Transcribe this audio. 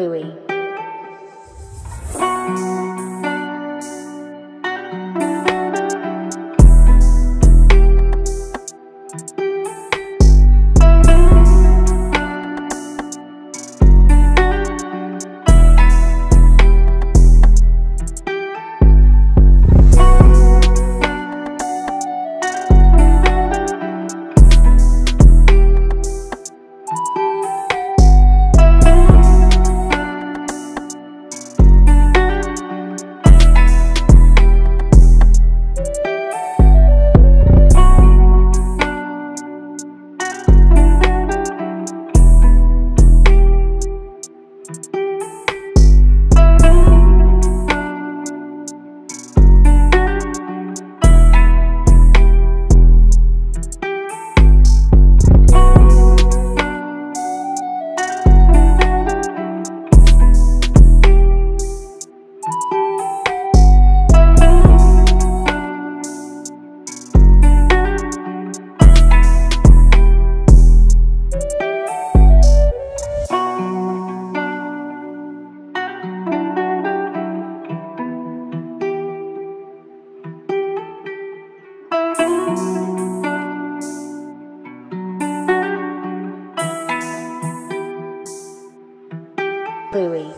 Louie. Louie.